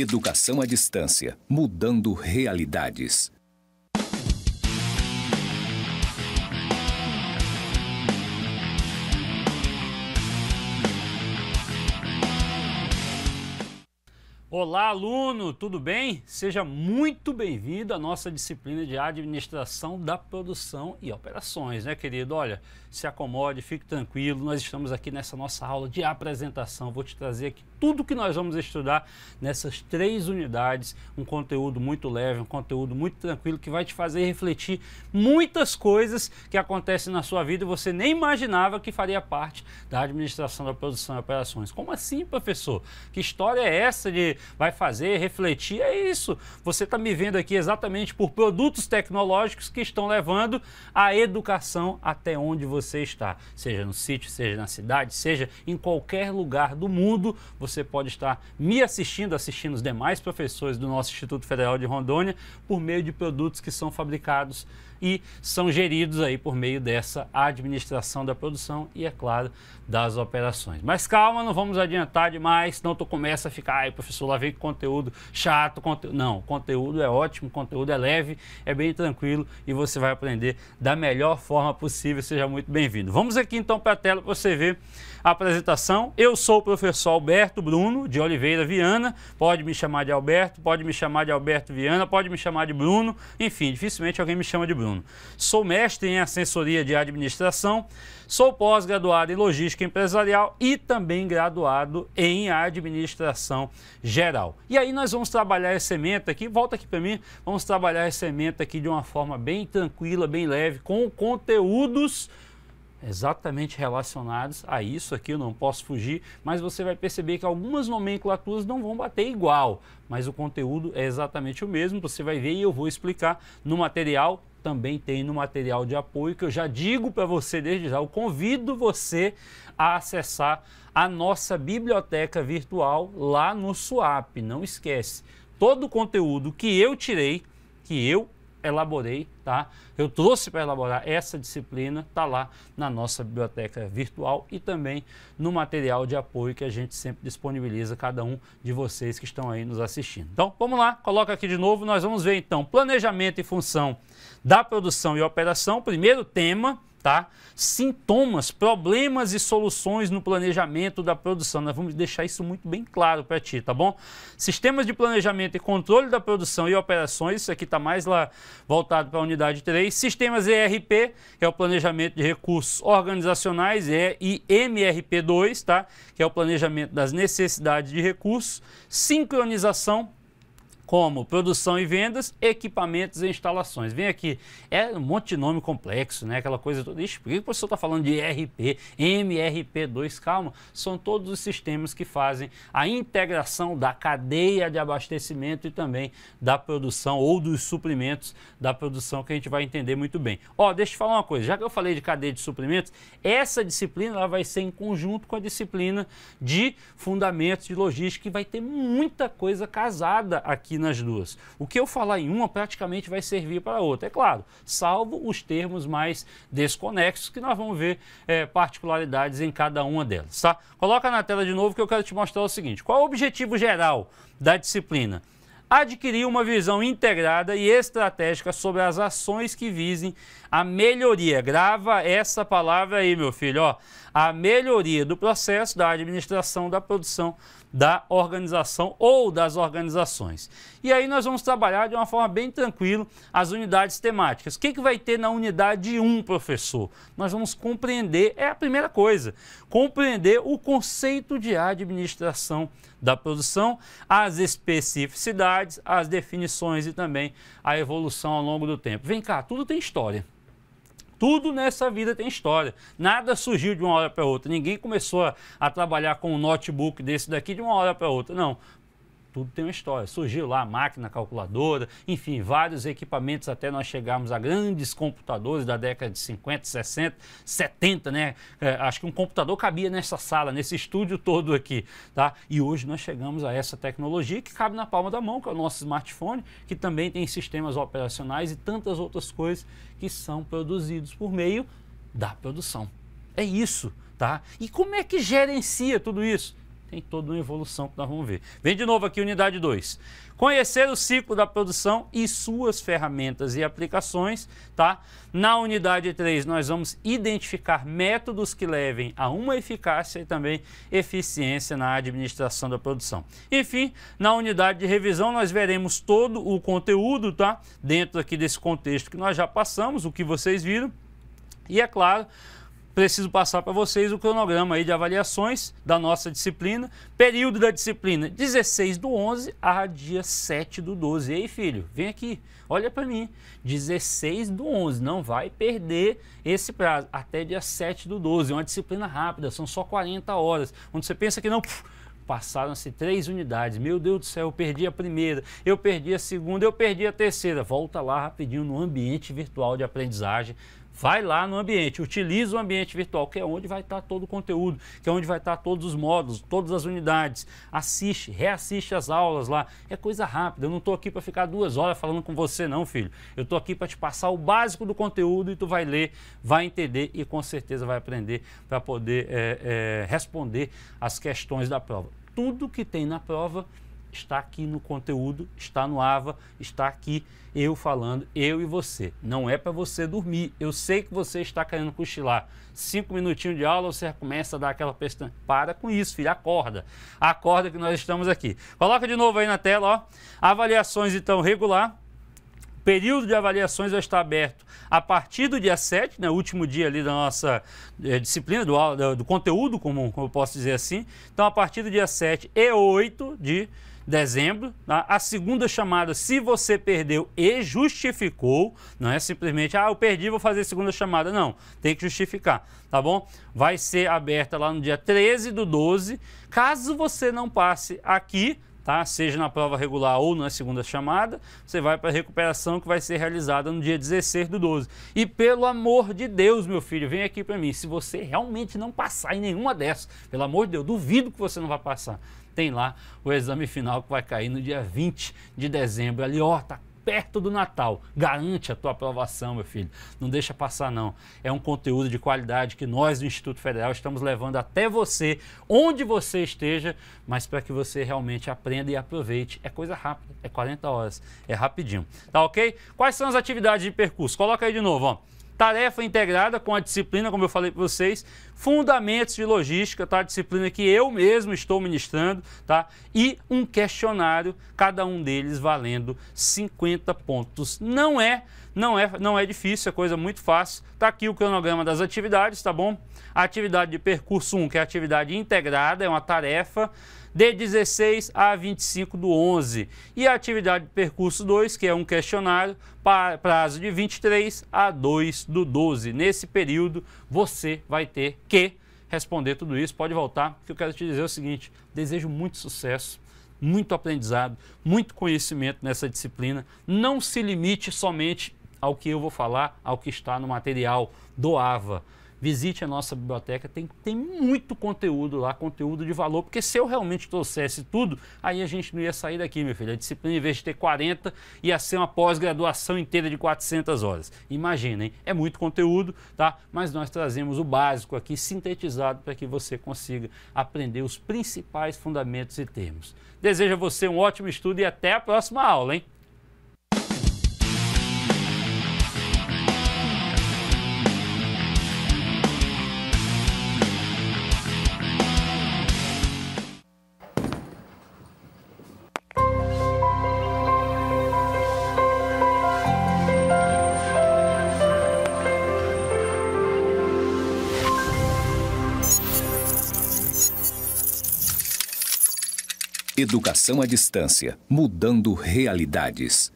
Educação à distância, mudando realidades. Olá, aluno, tudo bem? Seja muito bem-vindo à nossa disciplina de administração da produção e operações, né, querido? Olha, se acomode, fique tranquilo. Nós estamos aqui nessa nossa aula de apresentação. Vou te trazer aqui tudo que nós vamos estudar nessas três unidades. Um conteúdo muito leve, um conteúdo muito tranquilo que vai te fazer refletir muitas coisas que acontecem na sua vida e você nem imaginava que faria parte da administração da produção e operações. Como assim, professor? Que história é essa de vai fazer refletir? É isso. Você está me vendo aqui exatamente por produtos tecnológicos que estão levando a educação até onde você está, seja no sítio, seja na cidade, seja em qualquer lugar do mundo, você pode estar me assistindo, assistindo os demais professores do nosso Instituto Federal de Rondônia por meio de produtos que são fabricados e são geridos aí por meio dessa administração da produção e, é claro, das operações. Mas calma, não vamos adiantar demais, senão tu começa a ficar, ai professor, lá vem conteúdo chato, não, conteúdo é ótimo, conteúdo é leve, é bem tranquilo e você vai aprender da melhor forma possível, seja muito bem-vindo. Vamos aqui então para a tela para você ver a apresentação. Eu sou o professor Alberto Bruno de Oliveira Viana, pode me chamar de Alberto, pode me chamar de Alberto Viana, pode me chamar de Bruno, enfim, dificilmente alguém me chama de Bruno. Sou mestre em assessoria de administração, sou pós-graduado em logística empresarial e também graduado em administração geral. E aí nós vamos trabalhar esse sementa aqui, volta aqui para mim, vamos trabalhar esse sementa aqui de uma forma bem tranquila, bem leve, com conteúdos exatamente relacionados a isso aqui, eu não posso fugir, mas você vai perceber que algumas nomenclaturas não vão bater igual, mas o conteúdo é exatamente o mesmo, você vai ver e eu vou explicar no material, também tem no material de apoio, que eu já digo para você desde já, eu convido você a acessar a nossa biblioteca virtual lá no SWAP, não esquece, todo o conteúdo que eu tirei, que eu elaborei, tá? Eu trouxe para elaborar essa disciplina, tá lá na nossa biblioteca virtual e também no material de apoio que a gente sempre disponibiliza cada um de vocês que estão aí nos assistindo. Então, vamos lá, coloca aqui de novo, nós vamos ver então planejamento e função da produção e operação, primeiro tema, tá? Sintomas, problemas e soluções no planejamento da produção. Nós vamos deixar isso muito bem claro para ti, tá bom? Sistemas de planejamento e controle da produção e operações, isso aqui está mais lá voltado para a unidade 3. Sistemas ERP, que é o planejamento de recursos organizacionais, e MRP2, tá? Que é o planejamento das necessidades de recursos. Sincronização como produção e vendas, equipamentos e instalações. Vem aqui, é um monte de nome complexo, né? Aquela coisa toda. Ixi, por que o professor está falando de ERP, MRP2? Calma, são todos os sistemas que fazem a integração da cadeia de abastecimento e também da produção ou dos suprimentos da produção que a gente vai entender muito bem. Ó, deixa eu te falar uma coisa, já que eu falei de cadeia de suprimentos, essa disciplina ela vai ser em conjunto com a disciplina de fundamentos de logística que vai ter muita coisa casada aqui nas duas. O que eu falar em uma praticamente vai servir para a outra, é claro, salvo os termos mais desconexos, que nós vamos ver é, particularidades em cada uma delas. Tá? Coloca na tela de novo que eu quero te mostrar o seguinte: qual é o objetivo geral da disciplina? Adquirir uma visão integrada e estratégica sobre as ações que visem a melhoria. Grava essa palavra aí, meu filho, ó. A melhoria do processo da administração da produção da organização ou das organizações. E aí nós vamos trabalhar de uma forma bem tranquila as unidades temáticas. O que, que vai ter na unidade 1, professor? Nós vamos compreender, é a primeira coisa, compreender o conceito de administração da produção, as especificidades, as definições e também a evolução ao longo do tempo. Vem cá, tudo tem história. Tudo nessa vida tem história. Nada surgiu de uma hora para outra. Ninguém começou a, a, trabalhar com um notebook desse daqui de uma hora para outra. Não tudo tem uma história. Surgiu lá a máquina calculadora, enfim, vários equipamentos até nós chegarmos a grandes computadores da década de 50, 60, 70, né? É, acho que um computador cabia nessa sala, nesse estúdio todo aqui, tá? E hoje nós chegamos a essa tecnologia que cabe na palma da mão, que é o nosso smartphone, que também tem sistemas operacionais e tantas outras coisas que são produzidos por meio da produção. É isso, tá? E como é que gerencia tudo isso? Tem toda uma evolução que nós vamos ver. Vem de novo aqui, unidade 2. Conhecer o ciclo da produção e suas ferramentas e aplicações, tá? Na unidade 3, nós vamos identificar métodos que levem a uma eficácia e também eficiência na administração da produção. Enfim, na unidade de revisão, nós veremos todo o conteúdo, tá? Dentro aqui desse contexto que nós já passamos, o que vocês viram. E é claro, preciso passar para vocês o cronograma aí de avaliações da nossa disciplina. Período da disciplina, 16 do 11 a dia 7 do 12. E aí, filho, vem aqui, olha para mim. 16 do 11, não vai perder esse prazo. Até dia 7 do 12. É uma disciplina rápida, são só 40 horas. Onde você pensa que não... Passaram-se três unidades. Meu Deus do céu, eu perdi a primeira, eu perdi a segunda, eu perdi a terceira. Volta lá rapidinho no ambiente virtual de aprendizagem vai lá no ambiente, utiliza o ambiente virtual, que é onde vai estar todo o conteúdo, que é onde vai estar todos os módulos, todas as unidades. Assiste, reassiste as aulas lá. É coisa rápida. Eu não estou aqui para ficar duas horas falando com você, não, filho. Eu estou aqui para te passar o básico do conteúdo e tu vai ler, vai entender e com certeza vai aprender para poder é, é, responder as questões da prova. Tudo que tem na prova está aqui no conteúdo, está no AVA, está aqui eu falando, eu e você. Não é para você dormir. Eu sei que você está querendo cochilar. Cinco minutinhos de aula, você começa a dar aquela pestana. Para com isso, filho. Acorda. Acorda que nós estamos aqui. Coloca de novo aí na tela, ó. Avaliações, então, regular. O período de avaliações vai estar aberto a partir do dia 7, né, último dia ali da nossa é, disciplina, do, do, do conteúdo comum, como eu posso dizer assim. Então, a partir do dia 7 e 8 de dezembro. Tá? A segunda chamada, se você perdeu e justificou, não é simplesmente, ah, eu perdi, vou fazer segunda chamada. Não, tem que justificar, tá bom? Vai ser aberta lá no dia 13 do 12. Caso você não passe aqui, tá? seja na prova regular ou na segunda chamada, você vai para a recuperação que vai ser realizada no dia 16 do 12. E pelo amor de Deus, meu filho, vem aqui para mim. Se você realmente não passar em nenhuma dessas, pelo amor de Deus, duvido que você não vai passar tem lá o exame final que vai cair no dia 20 de dezembro. Ali, ó, tá perto do Natal. Garante a tua aprovação, meu filho. Não deixa passar, não. É um conteúdo de qualidade que nós do Instituto Federal estamos levando até você, onde você esteja, mas para que você realmente aprenda e aproveite. É coisa rápida, é 40 horas, é rapidinho. Tá ok? Quais são as atividades de percurso? Coloca aí de novo, ó. Tarefa integrada com a disciplina, como eu falei para vocês, fundamentos de logística, tá? A disciplina que eu mesmo estou ministrando, tá? E um questionário, cada um deles valendo 50 pontos. Não é, não é, não é difícil, é coisa muito fácil. Tá aqui o cronograma das atividades, tá bom? A atividade de percurso 1, que é a atividade integrada, é uma tarefa de 16 a 25 do 11. E a atividade de percurso 2, que é um questionário, prazo de 23 a 2 do 12. Nesse período, você vai ter que responder tudo isso. Pode voltar, que eu quero te dizer o seguinte: desejo muito sucesso muito aprendizado, muito conhecimento nessa disciplina. Não se limite somente ao que eu vou falar, ao que está no material do AVA visite a nossa biblioteca, tem, tem muito conteúdo lá, conteúdo de valor, porque se eu realmente trouxesse tudo, aí a gente não ia sair daqui, meu filho. A disciplina, em vez de ter 40, ia ser uma pós-graduação inteira de 400 horas. Imaginem, é muito conteúdo, tá? Mas nós trazemos o básico aqui, sintetizado, para que você consiga aprender os principais fundamentos e termos. Desejo a você um ótimo estudo e até a próxima aula, hein? Educação à distância, mudando realidades.